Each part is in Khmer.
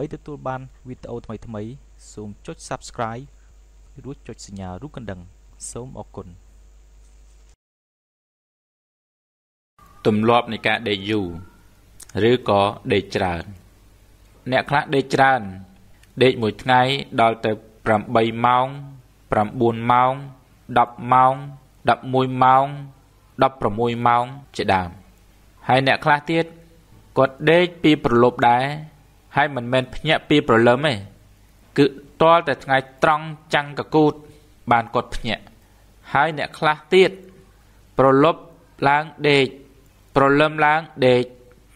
ដើម្បីទទួលបានវីដេអូថ្មីៗសូមចុច Subscribe រួចចុចសញ្ញារូបកណ្ដឹង សូមអរគុណទម្លាប់នៃការដេកយូរឬក៏ដេកច្រើន អ្នកខ្លះដេកច្រើនដេកមួយថ្ងៃដល់ទៅ8ម៉ោង9ម៉ោង10ម៉ោង11ម៉ោង16ម៉ោងជាដើមហើយអ្នកខ្លះទៀតគាត់ដេកពីប្រលប់ដែរ ហើយមិនមែនភ្ញាក់ពីប្រលឹមទេគឺទាល់តែថ្ងៃត្រង់ចាំងកកូត បានគាត់ភ្ញាក់ហើយអ្នកខ្លះទៀតប្រលប់ឡើងដេកប្រលឹមឡើងដេក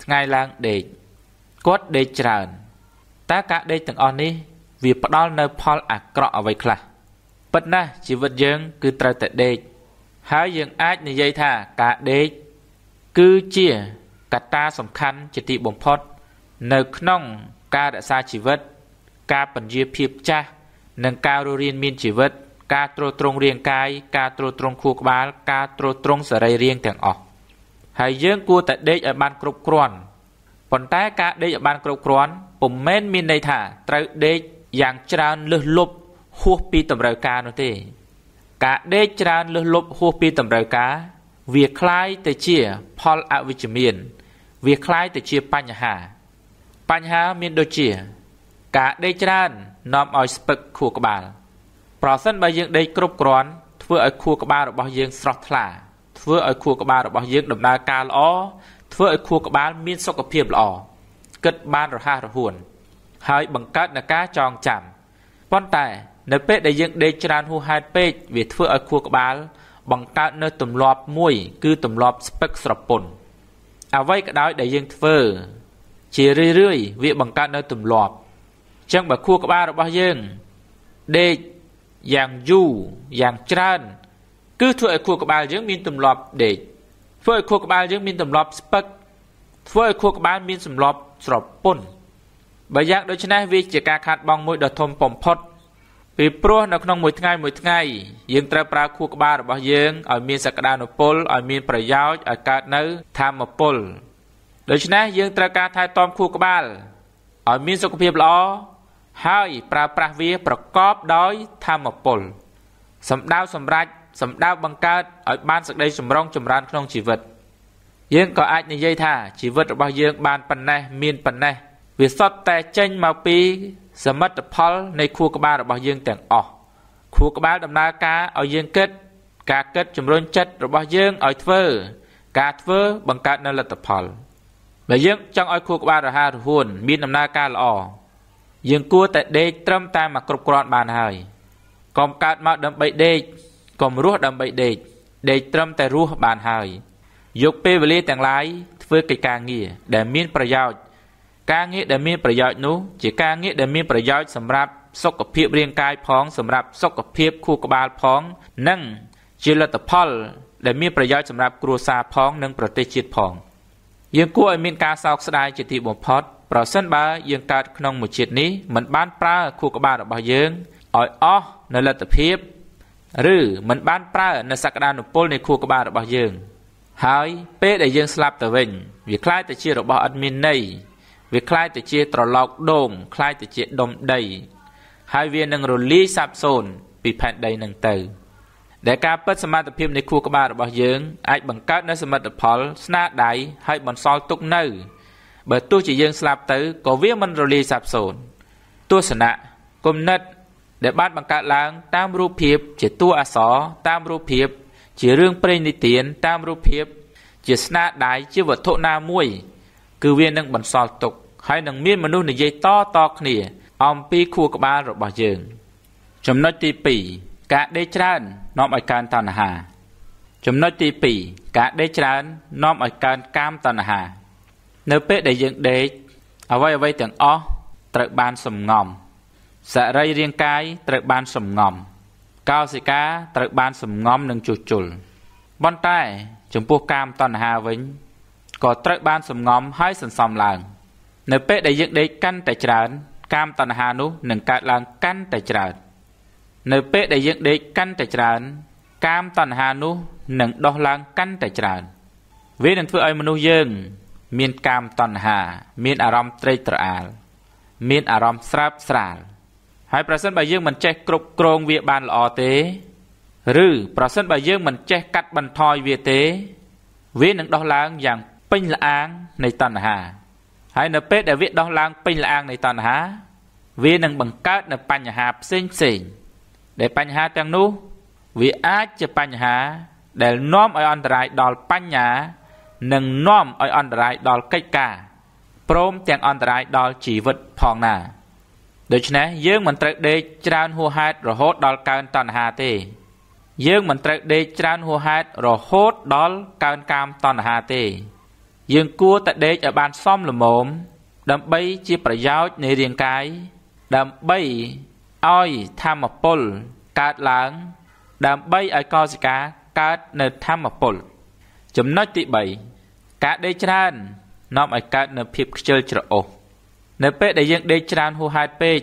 ថ្ងៃឡើងដេកគាត់ដេកច្រើនតើការដេកទាំងអស់នេះ វាផ្ដល់នៅផលអាក្រក់អ្វីខ្លះពិតណាស់ជីវិតយើង គឺត្រូវតែដេកហើយយើងអាចនិយាយថាការដេកគឺជាកត្តាសំខាន់ជាទីបំផុត នៅក្នុងការរក្សាជីវិត ការពន្យាភាពចាស់និងការរស់រានមានជីវិត ការទ្រទ្រង់រាងកាយការទ្រទ្រង់ខួរក្បាលការទ្រទ្រង់សរីរាង្គទាំងអស់ហើយយើងគួរតែដេកឲ្យបានគ្រប់គ្រាន់ប៉ុន្តែការដេកឲ្យបានគ្រប់គ្រាន់ពុំមែនមានន័យថាត្រូវដេកយ៉ាងច្រើនលឹះលប់ហួសពីតម្រូវការនោះទេការដេកច្រើនលឹះលប់ហួសពីតម្រូវការវាคล้ายទៅជាផលអវិជ្ជមាន វាคล้ายទៅជាបញ្ហា បញ្ហាមានដូចជា ការដេកច្រើននាំឲ្យស្ពឹកខួរក្បាល ប្រសិនបើយើងដេកគ្រប់គ្រាន់ធ្វើឲ្យខួរក្បាលរបស់យើងស្រស់ថ្លាធ្វើឲ្យខួរក្បាលរបស់យើងដំណើរការល្អធ្វើឲ្យខួរក្បាលមានសុខភាពល្អគិតបានរហ័សរហួន ហើយបង្កើតនូវការចងចាំប៉ុន្តែនៅពេលដែលយើងដេកច្រើនហួសហេតុពេកវាធ្វើឲ្យខួរក្បាល បង្កើតនៅទម្លាប់មួយ គឺទម្លាប់ស្ពឹកស្រពន់អ្វីក៏ដោយដែលយើងធ្វើ ជារឿយរឿយវាបង្កើតនៅទម្លាប់អញ្ចឹងបើខួរក្បាលរបស់យើងដេកយ៉ាងយូរយ៉ាងច្រើន គឺធ្វើឲ្យខួរក្បាលយើងមានទម្លាប់ដេកធ្វើឲ្យខួរក្បាលយើងមានទម្លាប់ស្ពឹកធ្វើឲ្យខួរក្បាលមានទម្លាប់ស្រពន់បើយ៉ាងដូច្នេះវាជាការខាតបង់មួយដ៏ធំបំផុតពីព្រោះនៅក្នុងមួយថ្ងៃមួយថ្ងៃយើងត្រូវប្រើខួរក្បាលរបស់យើងឲ្យមានសក្តានុពលឲ្យមានប្រយោជន៍ឲ្យកើតនៅធម្មពល ដូច្នេះយើងត្រូវការថែទាំខួរក្បាលឲ្យមានសុខភាពល្អហើយប្រើប្រាស់វាប្រកបដោយធម្មពលសម្ដៅសម្រេចសម្ដៅបង្កើតឲ្យបានសេចក្តីចម្រុងចម្រើនក្នុងជីវិត យើងក៏អាចនិយាយថាជីវិតរបស់យើងបានប៉ុណ្ណេះមានប៉ុណ្ណេះវាសុទ្ធតែចេញមកពី សមិទ្ធផលនៃខួរក្បាលរបស់យើងទាំងអស់ខួរក្បាលដំណើរការឲ្យយើងគិត ការគិតជំរុញចិត្តរបស់យើងឲ្យធ្វើ ការធ្វើបង្កើតនៅលទ្ធផល បើយើងចង់ឲ្យខួរក្បាលរហ័សរហួន មានដំណើរការល្អយើងគួរតែដេកត្រឹមតែមកគ្រប់គ្រាន់បានហើយកុំកើតមកដើម្បីដេកកុំរស់ដើម្បីដេកដេកត្រឹមតែរស់បានហើយយកពេលវេលាទាំងឡាយធ្វើកិច្ចការងារដែលមានប្រយោជន៍ការងារដែលមានប្រយោជន៍នោះជាការងារដែលមានប្រយោជន៍សម្រាប់សុខភាពរាងកាយផងសម្រាប់សុខភាពខួរក្បាលផង និងជាលទ្ធផល ដែលមានប្រយោជន៍សម្រាប់គ្រួសារផង និងប្រទេសជាតិផង យើងគួរឲ្យមានការសោកស្ដាយជាទីបំផុតប្រសិនបើយើងកើតក្នុងមួយជាតិនេះមិនបានប្រើខួរក្បាលរបស់យើងឲ្យអស់នៅលទ្ធភាពឬមិនបានប្រើនៅសក្តានុពលនៃខួរក្បាលរបស់យើង ហើយពេលដែលយើងស្លាប់ទៅវិញវាคล้ายទៅជារបស់អត់មានន័យវាคล้ายទៅជាត្រឡោកដូងคล้ายទៅជាដុំដី ហើយវានឹងរលាយសាបសូន្យពីផែនដីនឹងទៅ ដែលការពិតសមត្ថភាពនៃខួរក្បាលរបស់យើងអាចបង្កើតនូវសមិទ្ធផល ស្នាដៃហើយបន្សល់ទុកនៅ បើទោះជាយើងស្លាប់ទៅក៏វាមិនរលាយសាបសូន្យទស្សនៈគំនិត ដែលបានបង្កើតឡើង តាមរូបភាព ជាតួអក្សរតាមរូបភាព ជារឿងព្រេងនិទានតាមរូបភាព ជាស្នាដៃជាវត្ថុណាមួយ គឺវានឹងបន្សល់ទុក ហើយនឹងមានមនុស្សនិយាយតតគ្នា អំពីខួរក្បាលរបស់យើង ចំណុចទី2 ការដេកច្រើននាំឲ្យកើនតណ្ហា ចំណុចទី2ការដេកច្រើននាំឲ្យកើនកាមតណ្ហា នៅពេលដែលយើងដេកអ្វីអ្វីទាំងអស់ត្រូវបានសំងំសរីរាង្គកាយត្រូវបានសំងំ កោសិកាត្រូវបានសំងំនិងជួសជុលប៉ុន្តែចំពោះកាមតណ្ហាវិញក៏ត្រូវបានសំងំហើយសន្សំឡើង នៅពេលដែលយើងដេកកាន់តែច្រើន កាមតណ្ហានោះនឹងកើតឡើងកាន់តែច្រើន នៅពេលដែលយើងដេកកាន់តែច្រើន កាមតណ្ហានោះនឹងដុះឡើងកាន់តែច្រើន វានឹងធ្វើឲ្យមនុស្សយើង មានកាមតណ្ហា មានអារម្មណ៍ត្រេកត្រអាល មានអារម្មណ៍ស្រើបស្រាលហើយប្រសិនបើយើងមិនចេះគ្រប់គ្រងវាបានល្អទេ ឬប្រសិនបើយើងមិនចេះកាត់បន្ថយវាទេ វានឹងដោះឡើងយ៉ាងពេញល្អាងនៃតណ្ហា ហើយនៅពេលដែលវាដោះឡើងពេញល្អាងនៃតណ្ហា វានឹងបង្កើតនៅបញ្ហាផ្សេងផ្សេង ដែលបញ្ហាទាំងនោះ វាអាចជាបញ្ហា ដែលនាំឲ្យអន្តរាយដល់បញ្ញា និងនាំឲ្យអន្តរាយដល់កិច្ចការព្រមទាំងអន្តរាយដល់ជីវិតផងណាដូច្នេះយើងមិនត្រូវដេកច្រើនហួសហេតុរហូតដល់កើនតណ្ហាទេ យើងមិនត្រូវដេកច្រើនហួសហេតុរហូតដល់កើនកាមតណ្ហាទេ យើងគួរតែដេកឲ្យបានសមល្មមដើម្បីជាប្រយោជន៍នៃរាងកាយដើម្បី ឲ្យធម្មពលកើតឡើង ដើម្បីឲ្យកោសិកាកើតនៅធម្មពល ចំណុចទី3ការដេកច្រើននាំឲ្យកើតនៅភាពខ្ជិលច្រអូសនៅពេលដែលយើងដេកច្រើនហួសហេតុពេក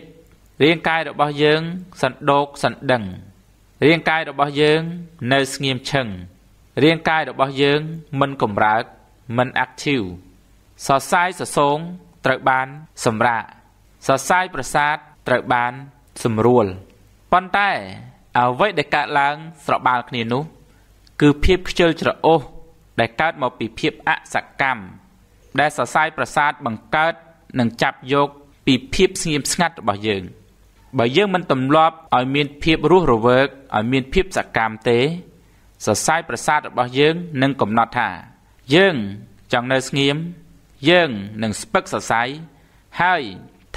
រាងកាយរបស់យើងសណ្ដោកសណ្ដឹងរាងកាយរបស់យើងនៅស្ងៀមឈឹងរាងកាយរបស់យើងមិនកម្រើកមិន active សរសៃសសងត្រូវបានសម្រាកសរសៃប្រសាទត្រូវបាន សម្រួលប៉ុន្តែអ្វីដែលកើតឡើងស្របាលគ្នានោះគឺភាពខ្ជិលច្រអូសដែលកើតមកពីភាពអសកម្មដែលសរសៃប្រសាទបង្កើតនិងចាប់យកពីភាពស្ងៀមស្ងាត់របស់យើងបើយើងមិនទម្លាប់ឲ្យមានភាពរស់រវើកឲ្យមានភាពសកម្មទេសរសៃប្រសាទរបស់យើងនឹងកំណត់ថា យើងចង់នៅស្ងៀមយើងនឹងស្ពឹកសរសៃហើយ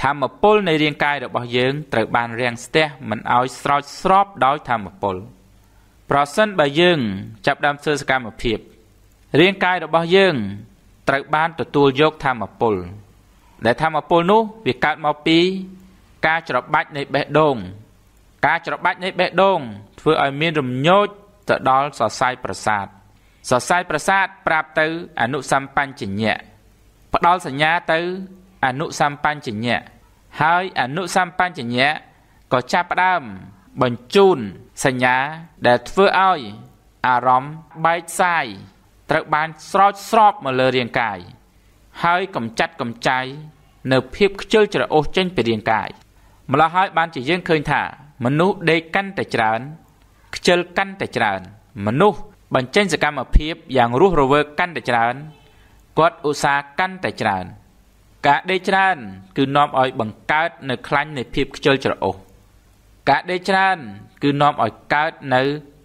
ធម្មពលនៃរាងកាយរបស់យើងត្រូវបានរាំងស្ទះមិនឲ្យស្រោចស្រពដោយធម្មពលប្រសិនបើយើងចាប់ដើមធ្វើសកម្មភាពរាងកាយរបស់យើងត្រូវបានទទួលយកធម្មពល ដែលធម្មពលនោះវាកើតមកពី ការច្របាច់នៃបេះដូង ការច្របាច់នៃបេះដូង ធ្វើឲ្យមានរំញោចទៅដល់សរសៃប្រសាទសរសៃប្រសាទប្រាប់ទៅអនុសម្បញ្ញៈផ្ដល់សញ្ញាទៅ អនុសម្បញ្ញៈហើយអនុសម្បញ្ញៈក៏ចាប់ផ្ដើមបញ្ជូនសញ្ញាដែលធ្វើឲ្យអារម្មណ៍បែកសាយត្រូវបានស្រោចស្រពមកលើរាងកាយហើយកំចាត់កំចាយនៅភាពខ្ជិលច្រអូសចេញពីរាងកាយម្ល៉េះហើយបានជាយើងឃើញថា មនុស្សដេកកាន់តែច្រើនខ្ជិលកាន់តែច្រើន មនុស្សបញ្ចេញសកម្មភាពយ៉ាងរស់រវើកកាន់តែច្រើនគាត់ឧស្សាហ៍កាន់តែច្រើន ការដេកច្រើន គឺនាំឲ្យបង្កើតនៅខ្លាញ់នៃភាពខ្ជិលច្រអូសការដេកច្រើន គឺនាំឲ្យកើតនៅ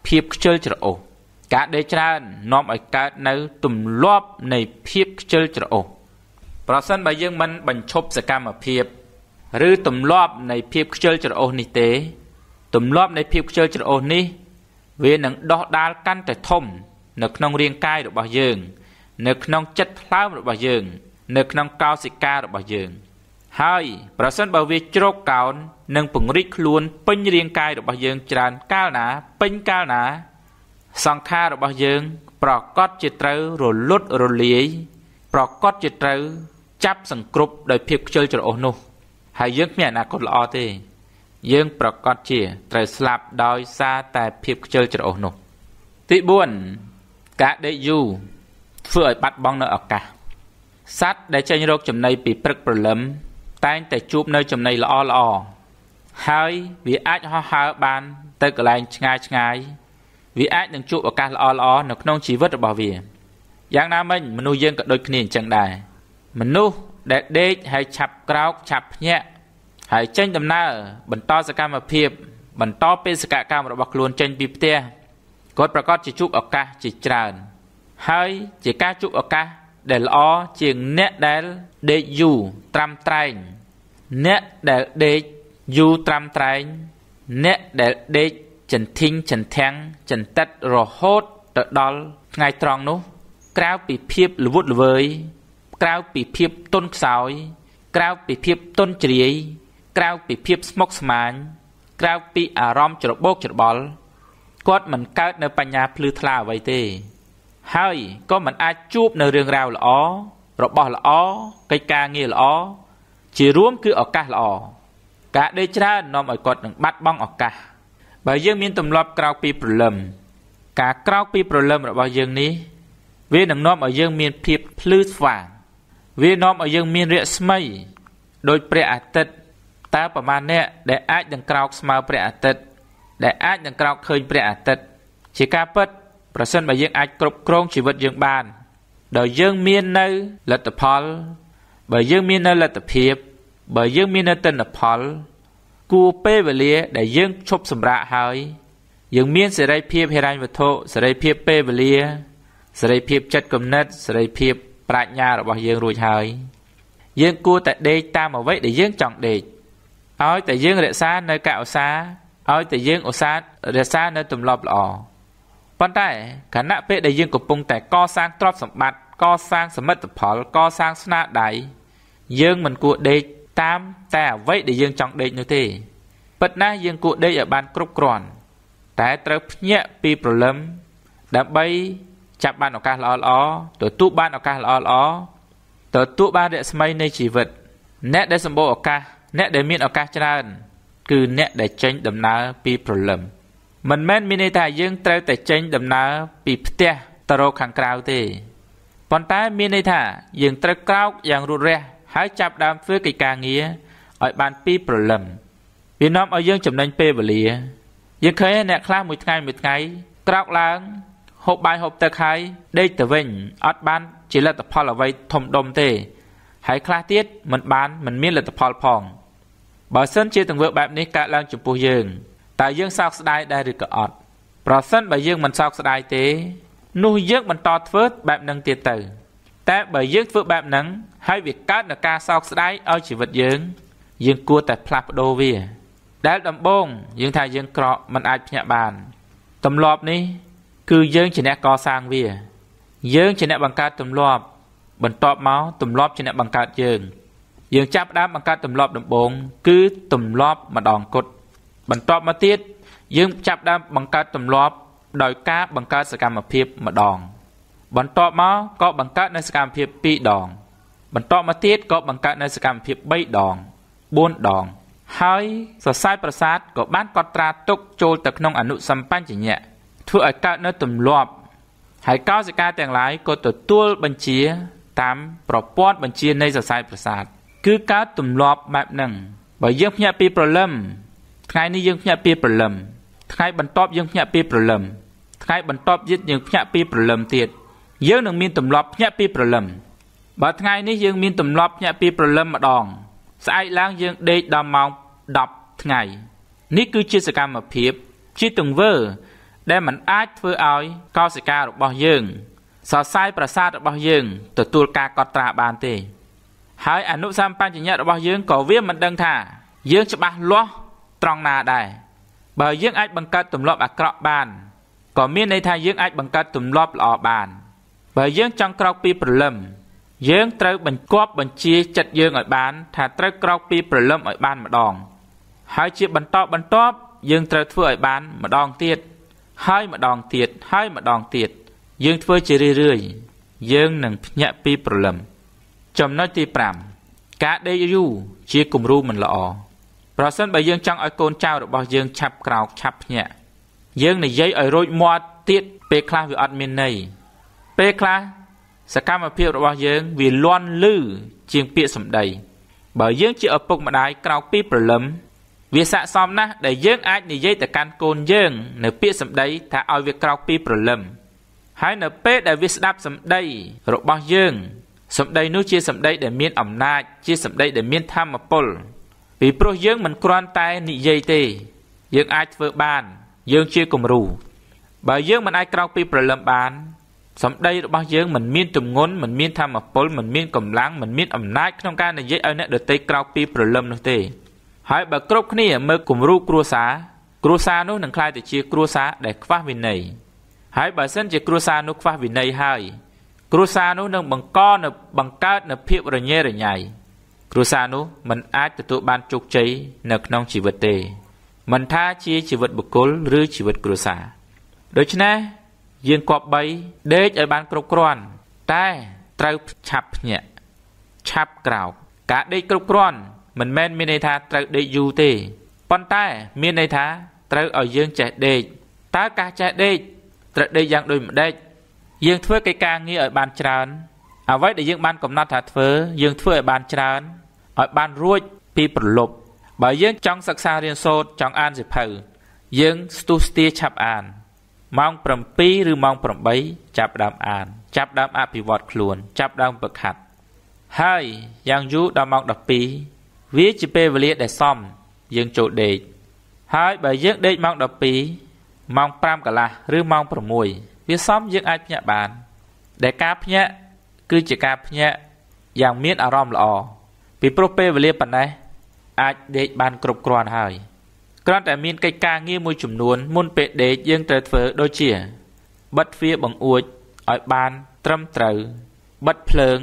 ភាពខ្ជិលច្រអូសការដេកច្រើននាំឲ្យកើតនៅទម្លាប់នៃភាពខ្ជិលច្រអូសប្រសិនបើយើងមិនបញ្ឈប់សកម្មភាព ឬទម្លាប់នៃភាពខ្ជិលច្រអូសនេះទេ ទម្លាប់នៃភាពខ្ជិលច្រអូសនេះ វានឹងដោះដាលកាន់តែធំ នៅក្នុងរាងកាយរបស់យើង នៅក្នុងចិត្តថ្លើមរបស់យើង នៅក្នុងកោសិការបស់យើង ហើយប្រសិនបើវាជ្រកកោននិងពង្រីកខ្លួនពេញរាងកាយរបស់យើងច្រើនកាលណា ពេញកាលណា សង្ខាររបស់យើង ប្រកបជាត្រូវរលត់រលាយប្រកបជាត្រូវចាប់សង្គ្រប់ដោយភាពខ្ជិលច្រអូសនោះ ហើយយើងគ្មានអនាគតល្អទេយើងប្រកបជាត្រូវស្លាប់ដោយសារតែភាពខ្ជិលច្រអូសនោះ ទី4ការដេកយូរធ្វើឲ្យបាត់បង់នៅឱកាស សត្វដែលចេញរកចំណីពីព្រឹកព្រលឹមតែងតែជួបនៅចំណីល្អល្អហើយវាអាចហោះហើរបានទៅកន្លែងឆ្ងាយឆ្ងាយវាអាចនឹងជួបឱកាសល្អល្អនៅក្នុងជីវិតរបស់វាយ៉ាងណាមិញមនុស្សយើងក៏ដូចគ្នាអញ្ចឹងដែរមនុស្សដែលដេកហើយឆាប់ក្រោកឆាប់ភ្ញាក់ហើយចេញដំណើរបន្តសកម្មភាព បន្តបេសកកម្មរបស់ខ្លួនចេញពីផ្ទះគាត់ប្រកាសជាជួបឱកាសជាច្រើន ហើយជាការជួបឱកាស ដែលល្អជាងអ្នកដែលដេកយូរត្រាំត្រែងអ្នកដែលដេកយូរត្រាំត្រែងអ្នកដែលដេកចិនធីងចិនធាំងចិនតិតរហូតទៅដល់ថ្ងៃត្រង់នោះ ក្រៅពីភាពល្វត់ល្វើយក្រៅពីភាពទន់ខ្សោយ ក្រៅពីភាពទន់ជ្រាយក្រៅពីភាពស្មុគស្មាញ ក្រៅពីអារម្មណ៍ច្របូកច្របល់គាត់មិនកើតនៅបញ្ញាភ្លឺថ្លាអ្វីទេ ហើយក៏មិនអាចជួបនៅរឿងរ៉ាវល្អរបស់ល្អកិច្ចការងារល្អជារួមគឺឱកាសល្អការដេកច្រើននាំឲ្យគាត់នឹងបាត់បង់ឱកាសបើយើងមានទម្លាប់ក្រោកពីព្រលឹមការក្រោកពីព្រលឹមរបស់យើងនេះ វានឹងនាំឲ្យយើងមានភាពភ្លឺស្វាងវានាំឲ្យយើងមានរស្មីដូចព្រះអាទិត្យតើប្រមាណអ្នកដែលអាចនឹងក្រោកស្មើព្រះអាទិត្យដែលអាចនឹងក្រោកឃើញព្រះអាទិត្យជាការពិត ប្រសិនបើយើងអាចគ្រប់គ្រងជីវិតយើងបានដោយយើងមាននៅលទ្ធផល បើយើងមាននៅលទ្ធភាពបើយើងមាននៅទិន្នផល គួរពេលវេលាដែលយើងឈប់សម្រាកហើយ យើងមានសេរីភាពហិរញ្ញវត្ថុសេរីភាពពេលវេលាសេរីភាពចិត្តគំនិតសេរីភាពប្រាជ្ញារបស់យើងរួចហើយ យើងគួរតែដេកតាមអ្វីដែលយើងចង់ដេកឲ្យតែយើងរក្សានៅកឧស្សាហ៍ឲ្យតែយើងឧស្សាហ៍រក្សានៅទម្លាប់ល្អ ប៉ុន្តែខណៈពេលដែលយើងកំពុងតែកសាងទ្រព្យសម្បត្តិកសាងសមិទ្ធផលកសាងស្នាដៃយើងមិនគួរដេកតាមតែអ្វីដែលយើងចង់ដេកនោះទេពិតណាស់យើងគួរដេកឲ្យបានគ្រប់គ្រាន់តែត្រូវភ្ញាក់ពីព្រលឹមដើម្បីចាប់បានឱកាសល្អល្អទទួលបានឱកាសល្អល្អទទួលបានរស្មីនៃជីវិត អ្នកដែលសម្បូរឱកាសអ្នកដែលមានឱកាសច្រើន គឺអ្នកដែលចេញដំណើរពីព្រលឹម មិនមែនមានន័យថាយើងត្រូវតែចេញដំណើរពីផ្ទះទៅរកខាងក្រៅទេប៉ុន្តែមានន័យថាយើងត្រូវក្រោកយ៉ាងរត់រះហើយចាប់ដើមធ្វើកិច្ចការងារឲ្យបានពីព្រលឹមវានាំឲ្យយើងចំណេញពេលវេលាយើងឃើញអ្នកខ្លះមួយថ្ងៃមួយថ្ងៃក្រោកឡើងហូបបាយហូបទឹកហើយដេកទៅវិញអត់បានជាលទ្ធផលអ្វីធំដុំទេ ហើយខ្លះទៀតមិនបានមិនមានលទ្ធផលផងបើសិនជាទង្វើបែបនេះកើតឡើងចំពោះយើង តើយើងសោកស្ដាយដែរឬក៏អត់ប្រសិនបើយើងមិនសោកស្ដាយទេនោះយើងបន្តធ្វើបែបនឹងទៀតទៅ តែបើយើងធ្វើបែបហ្នឹងហើយវាកើតនឹងការសោកស្ដាយឲ្យជីវិតយើង យើងគួរតែផ្លាស់ប្ដូរវា ដែលដំបូងយើងថាយើងក្រក់មិនអាចភ្ញាក់បានទម្លាប់នេះ គឺយើងជាអ្នកកសាងវា យើងជាអ្នកបង្កើតទម្លាប់បន្ទាប់មកទម្លាប់ជាអ្នកបង្កើតយើង យើងចាប់ផ្ដើមបង្កើតទម្លាប់ដំបូងគឺទម្លាប់ម្ដងគត់ បន្ទាប់មកទៀតយើងចាប់ផ្ដើមបង្កើតទម្លាប់ដោយការបង្កើតសកម្មភាពម្ដង បន្ទាប់មកក៏បង្កើតនៅសកម្មភាព2ដង បន្ទាប់មកទៀតក៏បង្កើតនៅសកម្មភាព3ដង4ដង ហើយសរសៃប្រសាទក៏បានកត់ត្រាទុកចូលទៅក្នុងអនុសម្បញ្ញៈធ្វើឲ្យកើតនៅទម្លាប់ហើយកោសិកាទាំងឡាយក៏ទទួលបញ្ជាតាមប្រព័ន្ធបញ្ជានៃសរសៃប្រសាទគឺកើតទម្លាប់បែបហ្នឹងបើយើងភ្ញាក់ពីព្រលឹម ថ្ងៃនេះយើងភ្ញាក់ពីព្រលឹមថ្ងៃបន្ទាប់យើងភ្ញាក់ពីព្រលឹមថ្ងៃបន្ទាប់ទៀតយើងភ្ញាក់ពីព្រលឹមទៀតយើងនឹងមានទម្លាប់ភ្ញាក់ពីព្រលឹមបើថ្ងៃនេះយើងមានទម្លាប់ភ្ញាក់ពីព្រលឹមម្ដង ស្អែកឡើងយើងដេកដល់ម៉ោង10ថ្ងៃនេះគឺជាសកម្មភាពជាទង្វើ ដែលมันអាចធ្វើឲ្យកោសិការបស់យើងសរសៃប្រសាទរបស់យើងទទួលការកត់ត្រាបានទេ ហើយអនុសម្បញ្ញៈរបស់យើងក៏វាមិនដឹងថា យើងច្បាស់លាស់ ត្រង់ណាដែរបើយើងអាចបង្កើតទម្លាប់អាក្រក់បានក៏មានន័យថាយើងអាចបង្កើតទម្លាប់ល្អបានបើយើងចង់ក្រោកពីព្រលឹមយើងត្រូវបញ្កប់បញ្ជាចិត្តយើងឲ្យបាន ថាត្រូវក្រោកពីព្រលឹមឲ្យបានម្ដង ហើយជាបន្តបន្ទាប់យើងត្រូវធ្វើឲ្យបានម្ដងទៀតហើយម្ដងទៀតហើយម្ដងទៀត យើងធ្វើជារឿយៗយើងនឹងភ្ញាក់ពីព្រលឹមចំណុចទី5ការដេកយូរជាគំរូមិនល្អ ប្រសិនបើយើងចង់ឲ្យកូនចៅរបស់យើងឆាប់ក្រោកឆាប់ភ្ញាក់យើងនិយាយឲ្យរួចមាត់ទៀតពេលខ្លះវាអត់មានន័យពេលខ្លះសកម្មភាពរបស់យើងវាលន់លឺជាងពាក្យសម្ដីបើយើងជាឪពុកម្ដាយក្រោកពីព្រលឹមវាស័ក្តិសមណាស់ដែលយើងអាចនិយាយទៅកាន់កូនយើងនៅពាក្យសម្ដីថាឲ្យវាក្រោកពីព្រលឹមហើយនៅពេលដែលវាស្ដាប់សម្ដីរបស់យើងសម្ដីនោះជាសម្ដីដែលមានអំណាចជាសម្ដីដែលមានធម៌ពល ពីព្រោះយើងមិនគ្រាន់តែនិយាយទេ យើងអាចធ្វើបាន យើងជាគំរូបើយើងមិនអាចក្រោកពីព្រលឹមបានសម្ដីរបស់យើងមិនមានទម្ងន់មិនមានធម៌ពលមិនមានកម្លាំងមិនមានអំណាចក្នុងការនិយាយឲ្យអ្នកដទៃក្រោកពីព្រលឹមនោះទេ ហើយបើគ្រប់គ្នាមើលគំរូគ្រួសារគ្រួសារនោះនឹងក្លាយទៅជាគ្រួសារដែលខ្វះវិន័យហើយបើសិនជាគ្រួសារនោះខ្វះវិន័យហើយគ្រួសារនោះនឹងបង្កនៅបង្កើតនៅភាពរញ៉េរញ៉ៃ គ្រួសារនោះមិនអាចទទួលបានជោគជ័យនៅក្នុងជីវិតទេមិនថាជាជីវិតបុគ្គលឬជីវិតគ្រួសារដូច្នេះយើងគប្បីដេកឲ្យបានគ្រប់គ្រាន់តែត្រូវឆាប់ភ្ញាក់ឆាប់ក្រោកការដេកគ្រប់គ្រាន់មិនមែនមានន័យថាត្រូវដេកយូរទេប៉ុន្តែមានន័យថាត្រូវឲ្យយើងចេះដេកតើការចេះដេកត្រូវដេកយ៉ាងដូចម្ដេចយើងធ្វើកិច្ចការងារឲ្យបានច្រើនអ្វីដែលយើងបានកំណត់ថាធ្វើយើងធ្វើឲ្យបានច្រើន ឲ្យបានរួចពីប្រលប់បើយើងចង់សិក្សារៀនសូត្រចង់អានសិភៅយើងស្ទុះស្ទាឆាប់អានម៉ោង7ឬម៉ោង8ចាប់ដើមអាន ចាប់ដើមអភិវឌ្ឍខ្លួន ចាប់ដើមฝึกហាត់ហើយយ៉ាងយូរដល់ម៉ោង12វាជាពេលវេលាដែលសមយើងចូលដេកហើយបើយើងដេកម៉ោង12ម៉ោង5កន្លះឬម៉ោង6វាសមយើងអាចភ្ញាក់បាន ដែលការភ្ញាក់គឺជាការភ្ញាក់យ៉ាងមានអារម្មណ៍ល្អ ពីព្រោះពេលវេលាប៉ុណ្ណេះអាចដេកបានគ្រប់គ្រាន់ហើយគ្រាន់តែមានកិច្ចការងារមួយចំនួនមុនពេលដេកយើងត្រូវធ្វើដូចជា បិទទ្វារបង្អួចឲ្យបានត្រឹមត្រូវ បិទភ្លើង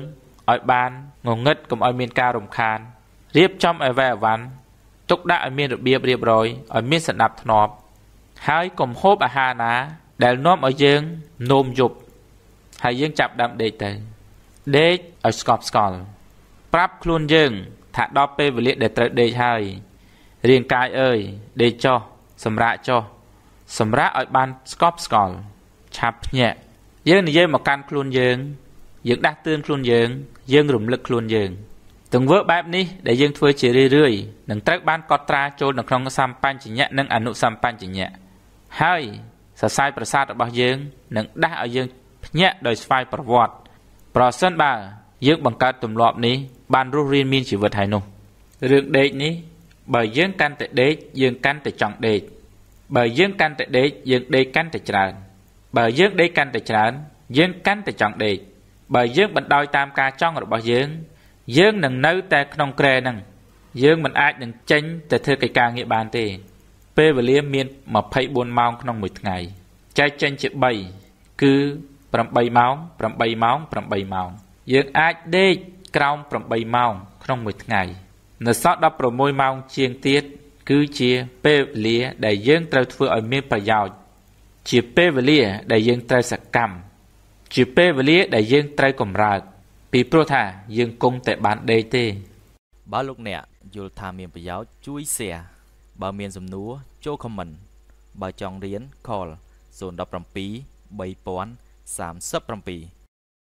ឲ្យបានងងឹតកុំឲ្យមានការរំខានរៀបចំអីវ៉ៃអវ៉ាន់ទុកដាក់ឲ្យមានរបៀបរៀបរយឲ្យមានសណ្ដាប់ធ្នាប់ ហើយកុំហូបអាហារណា ដែលនាំឲ្យយើងនោមយប់ហើយយើងចាប់ដើមដេកទៅដេកឲ្យស្កប់ស្កល់ ប្រាប់ខ្លួនយើងថាដល់ពេលវេលាដែលត្រូវដេកហើយរាងកាយអើយដេកចុះសម្រាកចុះសម្រាកឲ្យបានស្កប់ស្កល់ឆាប់ភ្ញាក់យើងនិយាយមកកាន់ខ្លួនយើង យើងដាស់តឿនខ្លួនយើង យើងរំលឹកខ្លួនយើងទង្វើបែបនេះដែលយើងធ្វើជារឿយរឿយនឹងត្រូវបានកត់ត្រាចូលនៅក្នុងសម្បញ្ញៈនិងអនុសម្បញ្ញៈហើយសរសៃប្រសាទរបស់យើងនឹងដាស់ឲ្យយើងភ្ញាក់ដោយស្វ័យប្រវត្តិប្រសិនបើយើងបង្កើតទម្លាប់នេះ បានរស់រានមានជីវិតហើយនោះរឿងដេកនេះបើយើងកាន់តែដេកយើងកាន់តែចង់ដេកបើយើងកាន់តែដេកយើងដេកកាន់តែច្រើន បើយើងដេកកាន់តែច្រើន យើងកាន់តែចង់ដេកបើយើងបណ្ដោយតាមការចង់របស់យើង យើងនឹងនៅតែក្នុងក្រែហ្នឹងយើងមិនអាចនឹងចេញទៅធ្វើកិច្ចការងារបានទេ ពេលវេលាមាន24ម៉ោងក្នុងមួយថ្ងៃចែកចេញជា3គឺ8ម៉ោង8ម៉ោង8ម៉ោងយើងអាចដេក ក្រោម8ម៉ោងក្នុងមួយថ្ងៃនៅសល់16ម៉ោងជាងទៀតគឺជាពេលវេលាដែលយើងត្រូវធ្វើឲ្យមានប្រយោជន៍ជាពេលវេលាដែលយើងត្រូវសកម្មជាពេលវេលាដែលយើងត្រូវកម្រើកពីព្រោះថាយើងគង់តែបានដេកទេ បើលោកអ្នកយល់ថាមានប្រយោជន៍ជួយ share បើមានសំណួរចូល comment បើចង់រៀន call 017 3037